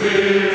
Spirit.